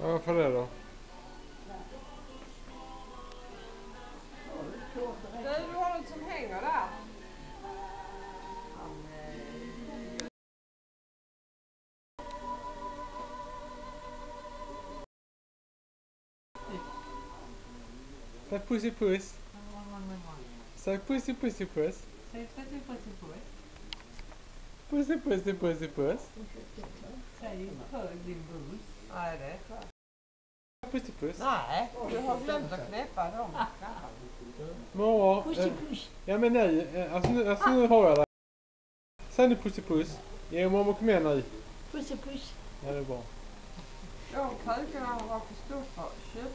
Varför det då? Du, du har något som hänger där. Säg pussy puss. Säg pussy pussy puss. Säg pussy pussy puss. Pussy pussy pussy puss. Säg hör din bus. Nej, det är klart. Pussy puss. Nej, du har glömt att knäppa dem. Pussy eh, puss. Ja men nej, eh, alltså nu, alltså nu har jag dig. Säg nu pussy puss. Ja mormor kom igen nu. Pussy puss. Ja det är bra. De krukorna var för stora för ja.